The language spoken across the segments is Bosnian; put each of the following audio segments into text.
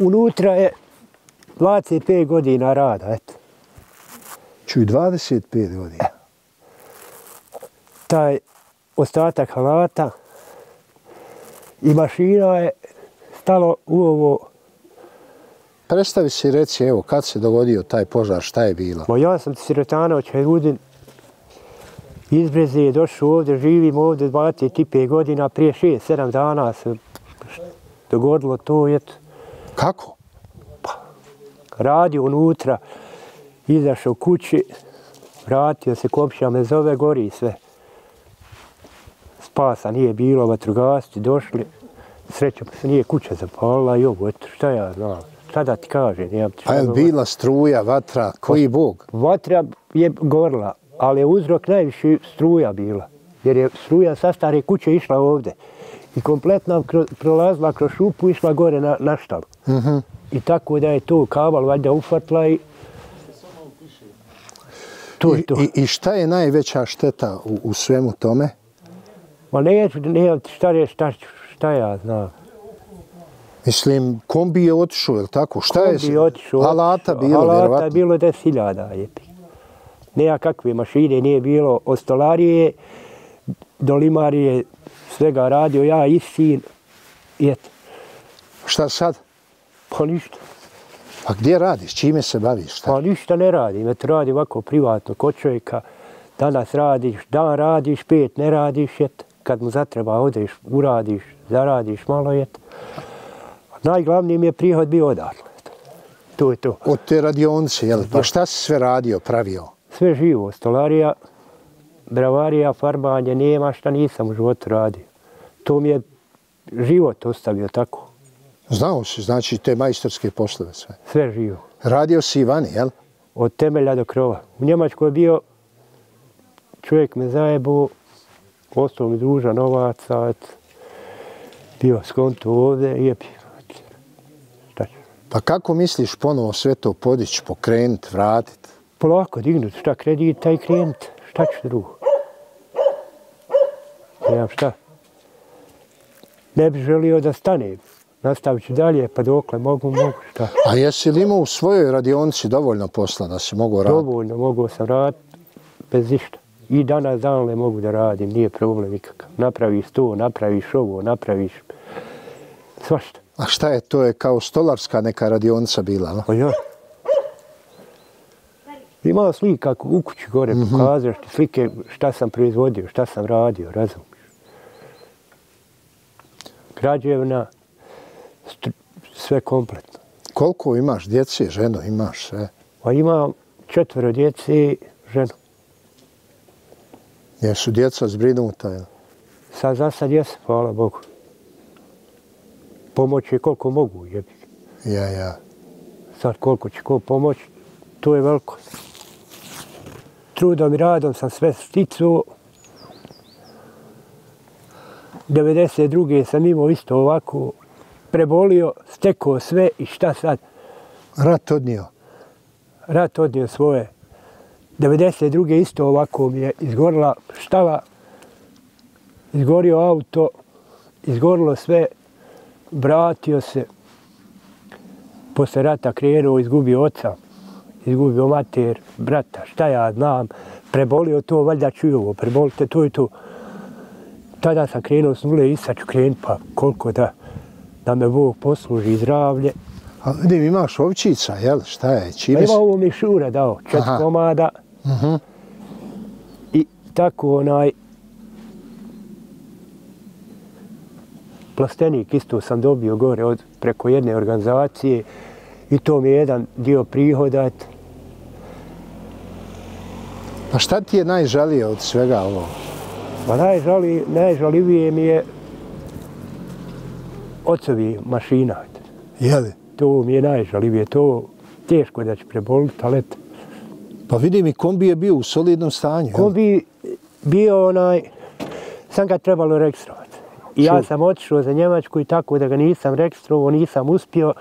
unutra je 25 godina rada, eto. Čuj, 25 godina. Taj ostatak halata i mašina je stalo u ovo. Predstavi se i reci, evo, kad se dogodio taj požar, šta je bilo? Mo ja sam Sirotanović Hajrudin iz Breze došao ovdje, živim ovdje 25 godina, prije 6-7 dana se dogodilo to, eto. Kako? radio unutra, izašao kući, vratio se, kopša me zove, gori sve. Spasa nije bilo, vatrogasti došli, srećom se nije kuća zapalila i ovo, eto, šta ja znam, šta da ti kaže, nijem ti A je bila struja, vatra, koji bog? Vatra je gorla, ali je uzrok najviše struja bila, jer je struja sa stare kuće išla ovde i kompletno prolazila kroz šupu, išla gore na, na štalu. Uh. -huh. I tako da je to kabal valjda ufatla i to je to. i, I šta je najveća šteta u, u svemu tome? Ma neću, ne, šta je, šta, šta ja znam. Mislim, kombi je otišao, je li tako? Šta Kombi je? je otišao. Alata bilo, Alata je vjerovatno. bilo 10.000 jepi. Nema kakve mašine, nije bilo od stolarije do limarije, svega radio ja i sin. I eto, Šta sad? Pa ništa. Pa gdje radiš? Čime se baviš? Šta? Pa ništa ne radim, eto radim ovako privatno kod čovjeka. Danas radiš, dan radiš, pet ne radiš, eto. Kad mu zatreba odeš, uradiš, zaradiš malo, eto. Najglavniji mi je prihod bio odatle. To je to. Od te radionice, jel? Pa šta si sve radio, pravio? Sve živo, stolarija, bravarija, farbanje, nema šta nisam u životu radio. To mi je život ostavio tako, Znao si, znači, te majstorske poslove sve. sve živo. Radio si i vani, jel? Od temelja do krova. U Njemačkoj je bio, čovjek me zajebu, ostao mi duža novaca, et, bio skonto ovdje i je Šta ću? Pa kako misliš ponovo sve to podići, pokrenut, vratit? Polako dignut, šta kredita i krenut, šta ću drugo? Nemam šta. Ne bih želio da stanem. Nastavit ću dalje, pa dokle mogu, mogu, šta. A jesi li imao u svojoj radionici dovoljno posla da si mogu raditi? Dovoljno mogu sam raditi bez ništa. I danas dan le mogu da radim, nije problem nikakav. Napraviš to, napraviš ovo, napraviš svašta. A šta je, to je kao stolarska neka radionica bila, no? Pa ja. Ima slika u kući gore, mm -hmm. pokazuješ ti slike šta sam proizvodio, šta sam radio, razumiješ. Građevna, sve kompletno. Koliko imaš djece, ženo, imaš sve? Pa imam četvero djece i ženu. Jesu djeca zbrinuta, jel? Sad za sad jesam, hvala Bogu. Pomoć je koliko mogu, jebi. Ja, ja. Sad koliko će ko pomoć, to je veliko. Trudom i radom sam sve sticuo. 92. sam imao isto ovako, prebolio, stekao sve i šta sad? Rat odnio. Rat odnio svoje. 92. isto ovako mi je izgorila štala, izgorio auto, izgorilo sve, vratio se. Posle rata krenuo, izgubio oca, izgubio mater, brata, šta ja znam, prebolio to, valjda ću i ovo, prebolite to i to. Tada sam krenuo s nule i sad ću krenut, pa koliko da, da me Bog posluži zdravlje. A vidim, imaš ovčica, jel? Šta je? Pa Čime ima ovo mi šura dao, čet Aha. komada. Mhm. I tako onaj plastenik isto sam dobio gore od preko jedne organizacije i to mi je jedan dio prihoda. eto. Pa šta ti je najžalije od svega ovo? Ma najžali, najžalivije mi je ocovi mašina. Jeli? To mi je najžalivije. To teško da će preboliti, ali eto. Pa vidim i kombi je bio u solidnom stanju. jel? Ko bi bio onaj, sam ga trebalo registrovati. I ja sam otišao za Njemačku i tako da ga nisam registrovao, nisam uspio.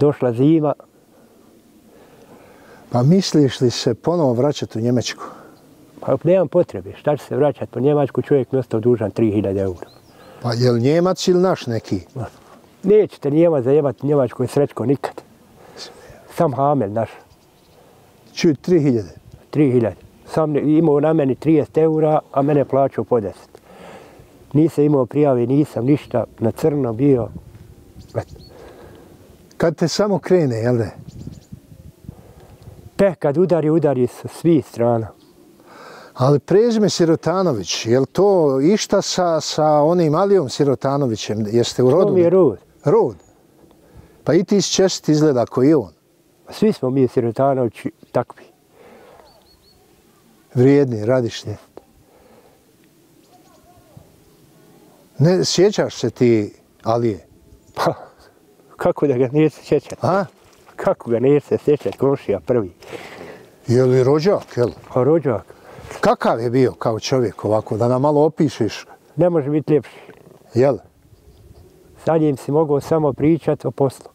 Došla zima, Pa misliš li se ponovo vraćati u Njemačku? pa nemam potrebe. Šta će se vraćati po Njemačku, čovjek mi ostao dužan 3000 eura. Pa je li Njemac ili naš neki? nećete njema zajebati Njemačkoj srećko nikad. Sam Hamel naš, Čuj, 3000. 3000. Sam ne- imao na meni 30 eura, a mene plaćao po 10. Nisam imao prijave, nisam ništa, na crno bio. Kad te samo krene, jel da? Pe, kad udari, udari sa svih strana. Ali prezime Sirotanović, je li to išta sa, sa onim Alijom Sirotanovićem? Jeste u To rodu? mi je rod. Rod. Pa i ti si čest izgleda koji je on. Svi smo mi Sirotanovići takvi. Vrijedni, radišni. Ne sjećaš se ti Alije? Pa, kako da ga nije se sjećati? A? Kako ga nije se sjećati, komšija prvi. Je li rođak, jel? A rođak, Kakav je bio kao čovjek ovako, da nam malo opišeš, ne može biti ljepši. jel? Sa njim si mogao samo pričati o poslu.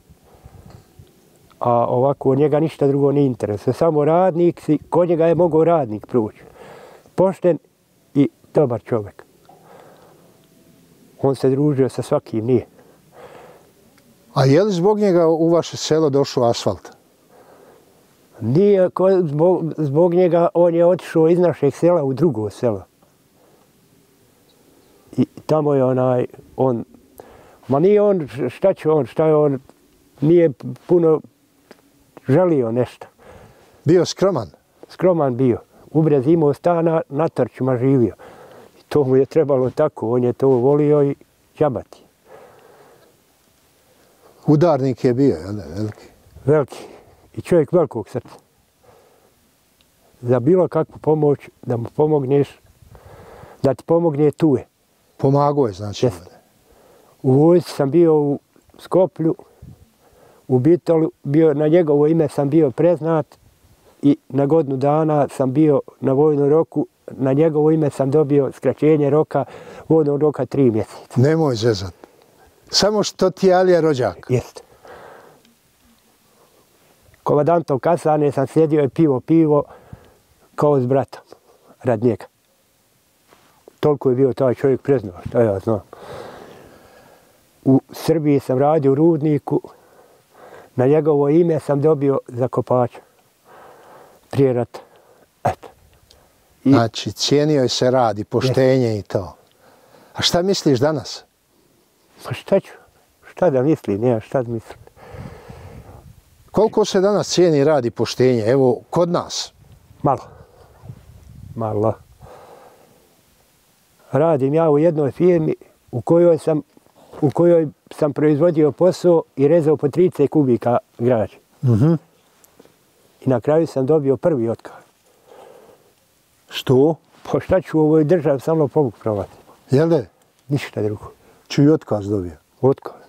A ovako, njega ništa drugo ne interesuje. Samo radnik si, kod njega je mogao radnik proći. Pošten i dobar čovjek. On se družio sa svakim, nije. A je li zbog njega u vaše selo došao asfalt? Nije, ko, zbog, zbog njega on je otišao iz našeg sela u drugo selo. I tamo je onaj, on, ma nije on, šta će on, šta je on, nije puno želio nešto. Bio skroman. Skroman bio. U Brezi imao stana, na Trčima živio. I to mu je trebalo tako, on je to volio i džabati. Udarnik je bio, jel da, veliki. Veliki. I čovjek velikog srca. Za bilo kakvu pomoć, da mu pomogneš, da ti pomogne tu je. Pomagao je, znači. Jeste. U vojsci sam bio u Skoplju, u Bitolu, bio, na njegovo ime sam bio preznat i na godinu dana sam bio na vojnom roku, na njegovo ime sam dobio skraćenje roka, vojnog roka tri mjeseca. Nemoj zezat. Samo što ti je Alija rođak. Jeste. Komandantov kasane sam sjedio i pivo pivo kao s bratom, rad njega. Toliko je bio taj čovjek preznao, šta ja znam. U Srbiji sam radio u rudniku, na njegovo ime sam dobio za kopača. Prije rata. Eto. I Znači, cijenio je se rad i poštenje i to. A šta misliš danas? pa šta ću? Šta da mislim? Nema šta da mislim. Koliko se danas cijeni rad i poštenje? Evo, kod nas. Malo. Malo. Radim ja u jednoj firmi u kojoj sam, u kojoj sam proizvodio posao i rezao po 30 kubika građe. Mhm. I na kraju sam dobio prvi otkaz. Što? Pa šta ću u ovoj državi samo pomog provati? Jel da? Ništa drugo. Čuj otkaz dobio. Otkaz.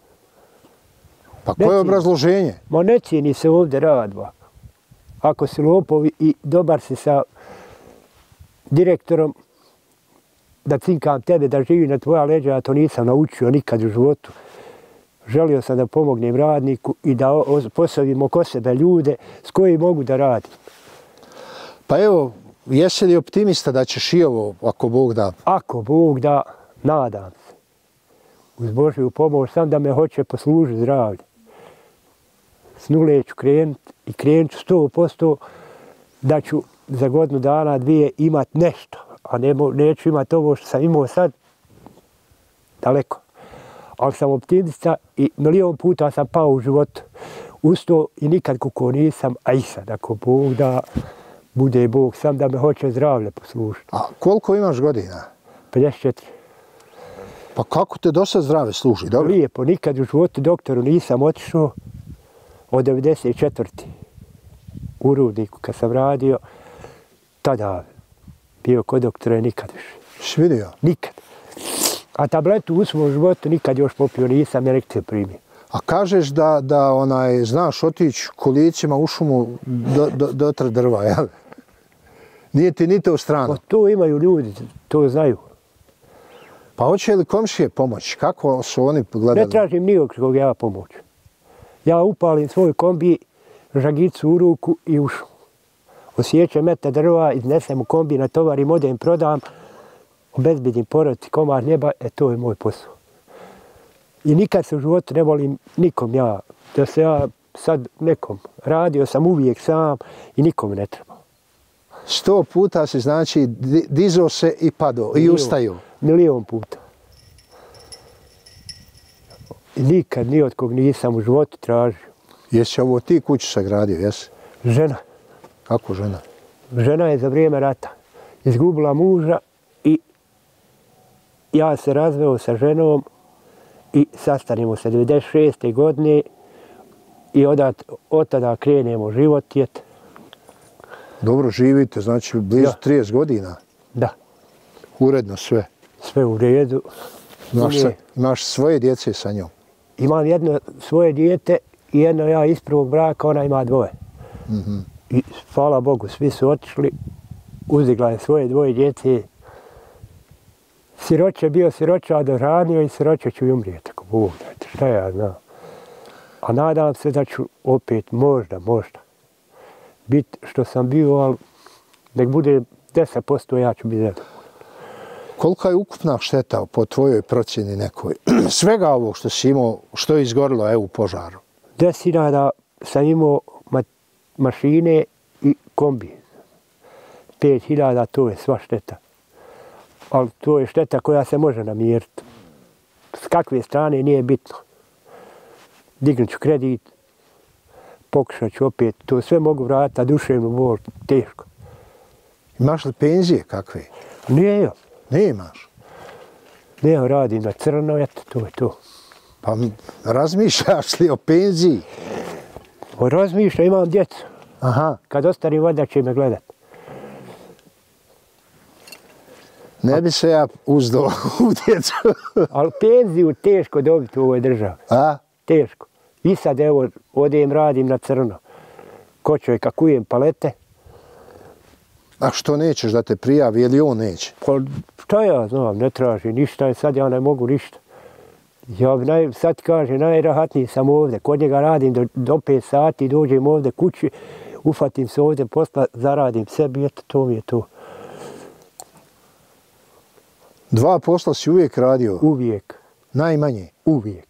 Pa koje je obrazloženje? Ma ne cijeni se ovdje radba. Ako si lopovi i dobar si sa direktorom, da cinkam tebe da živi na tvoja leđa, ja to nisam naučio nikad u životu. Želio sam da pomognem radniku i da postavim oko sebe ljude s koji mogu da radim. Pa evo, jesi li optimista da ćeš i ovo, ako Bog da, Ako Bog da, nadam se. Uz Božju pomoć sam da me hoće poslužiti zdravlje. S nule ću krenut i krenut ću sto posto da ću za godinu dana, dvije imat nešto. A ne, neću imat ovo što sam imao sad daleko. Ali sam optimista i milion puta sam pao u životu. Uz to i nikad kako nisam, a i sad ako Bog da, bude Bog sam da me hoće zdravlje poslužiti. A koliko imaš godina? 54. Pa kako te do sad zdrave služi? Dobro. Lijepo, nikad u životu doktoru nisam otišao od 94. u rudniku kad sam radio, tada bio kod doktora nikad više. Si vidio? Nikad. A tabletu u svom životu nikad još popio nisam, jer te primio. A kažeš da, da onaj, znaš otići kolicima u šumu do, do, dotra drva, jel? Nije ti ni to strano. Pa to imaju ljudi, to znaju. Pa hoće li komšije pomoći? Kako su oni gledali? Ne tražim nijog kog ja pomoć. Ja upalim svoj kombi, žagicu u ruku i ušu. Osjećam meta drva, iznesem u kombi, natovarim, odem, prodam, obezbedim porodici komar njeba, e to je moj posao. I nikad se u životu ne volim nikom ja, da se ja sad nekom, radio sam uvijek sam i nikom ne treba. Sto puta se znači di- dizo se i pado i ustaju. Milion puta. I nikad ni od kog nisam u životu tražio. Jesi ovo ti kuću sagradio, jesi? Žena. Kako žena? Žena je za vrijeme rata izgubila muža i ja se razveo sa ženom i sastanimo se 96. godine i odat, od tada krenemo život jet. Dobro živite, znači blizu Da. 30 godina. Da, Uredno sve. sve u redu. Sa- imaš svoje djece sa njom. Imam jedno svoje dijete i jedno ja iz prvog braka, ona ima dvoje. Mhm. I hvala Bogu, svi su otišli, uzdigla je svoje dvoje djece. Siroće je bio siroća, a dohranio i siroće ću i umrijeti. Ako Bog šta ja znam. A nadam se da ću opet, možda, možda, bit što sam bio, ali nek bude 10% ja ću biti zadovoljan. Kolika je ukupna šteta po tvojoj procjeni nekoj? Svega ovo što si imao, što je izgorilo evo, u požaru. 10.000 sam imao ma mašine i kombi. 5.000 to je sva šteta. Ali to je šteta koja se može namiriti. S kakve strane nije bitno. Dignut ću kredit, pokušat ću opet, to sve mogu vratiti, a duševnu bol teško. Imaš li penzije kakve? Nije jo, Ne radim na crno, eto, to je to. Pa razmišljaš li o penziji? O, razmišljam, imam djecu. Aha, Kad ostarim, valjda će me gledat. ne bi se ja uzdao u djecu. Ali penziju teško dobiti u ovoj državi. A? teško. I sad evo, odem radim na crno. Ko čovjeka kujem palete, A što nećeš da te prijavi ili on neće? pa šta ja znam, ne traži ništa, sad ja ne mogu ništa. Ja naj, sad kaže, najrahatniji sam ovdje, kod njega radim do, do 5 sati, dođem ovdje kući, ufatim se ovdje posla, zaradim sebi, eto, to mi je to. Dva posla si uvijek radio, Uvijek, najmanje. uvijek.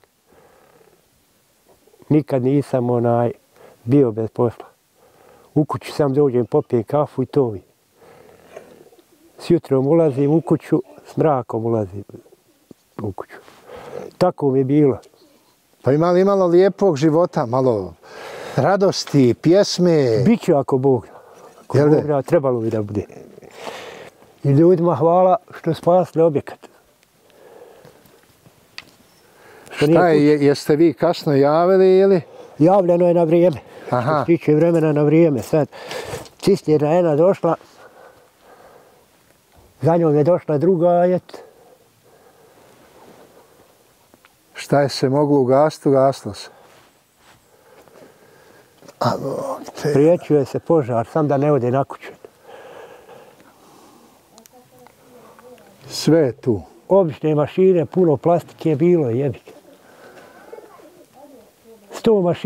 Nikad nisam onaj bio bez posla. U kuću sam dođem, popijem kafu i to mi. S jutrom ulazim u kuću, s mrakom ulazim u kuću. Tako mi je bilo. Pa ima li malo lijepog života, malo radosti, pjesme? Biću ako Bog. Ako Jel? Bog da, trebalo bi da bude. I ljudima hvala što spasli objekat. Što Šta je, je- jeste vi kasno javili ili? Javljeno je na vrijeme. Aha. Što se tiče vremena na vrijeme. Sad, cisterna jedna došla, za njom je došla druga, jet. Šta je se moglo ugasiti, ugasilo se. Te. Priječio se požar, sam da ne ode na kuću. Sve je tu. Obične mašine, puno plastike je bilo, jebik. Sto mašina